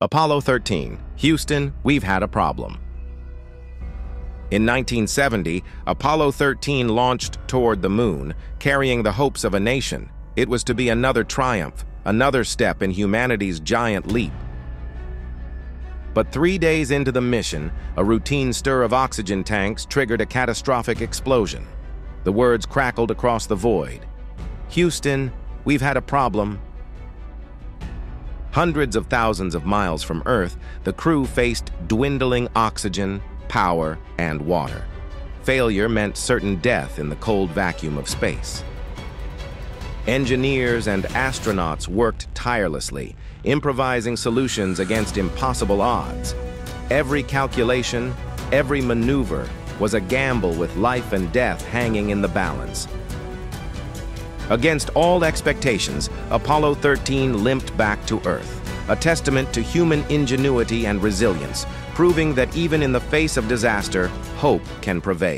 Apollo 13, Houston, we've had a problem. In 1970, Apollo 13 launched toward the moon, carrying the hopes of a nation. It was to be another triumph, another step in humanity's giant leap. But three days into the mission, a routine stir of oxygen tanks triggered a catastrophic explosion. The words crackled across the void. Houston, we've had a problem. Hundreds of thousands of miles from Earth, the crew faced dwindling oxygen, power, and water. Failure meant certain death in the cold vacuum of space. Engineers and astronauts worked tirelessly, improvising solutions against impossible odds. Every calculation, every maneuver was a gamble with life and death hanging in the balance. Against all expectations, Apollo 13 limped back to Earth, a testament to human ingenuity and resilience, proving that even in the face of disaster, hope can prevail.